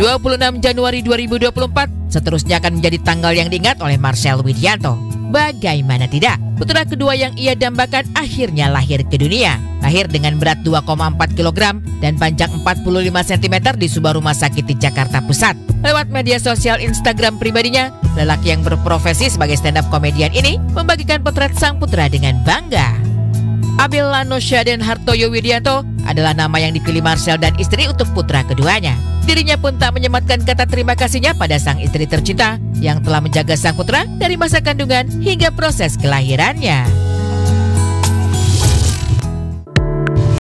26 Januari 2024 seterusnya akan menjadi tanggal yang diingat oleh Marcel Widianto. Bagaimana tidak, putra kedua yang ia dambakan akhirnya lahir ke dunia. Lahir dengan berat 2,4 kg dan panjang 45 cm di sebuah rumah sakit di Jakarta Pusat. Lewat media sosial Instagram pribadinya, lelaki yang berprofesi sebagai stand-up komedian ini membagikan potret sang putra dengan bangga. Lanosha dan Hartoyo Widianto adalah nama yang dipilih Marcel dan istri untuk putra keduanya. Dirinya pun tak menyematkan kata terima kasihnya pada sang istri tercinta yang telah menjaga sang putra dari masa kandungan hingga proses kelahirannya.